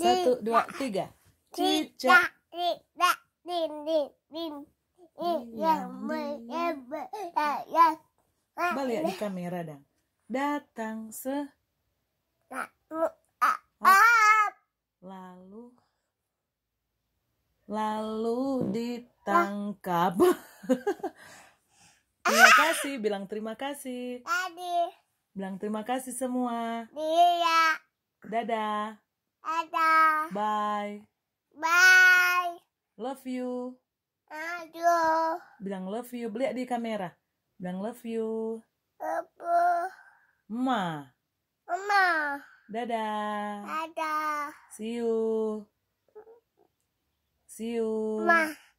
Satu, dua, tiga. Cicak. Cicak, din, din, din. Iya, Iya, ya. Balik di kamera dong. Datang se lalu lalu ditangkap. terima kasih, bilang terima kasih. tadi Bilang terima kasih semua. dia Dadah. Ada. Bye. Bye. Love you. Aduh. Bilang love you. Beli di kamera. Bilang love you. Apa? Ma. Mama. Dadah. Ada. See you. See you. Ma.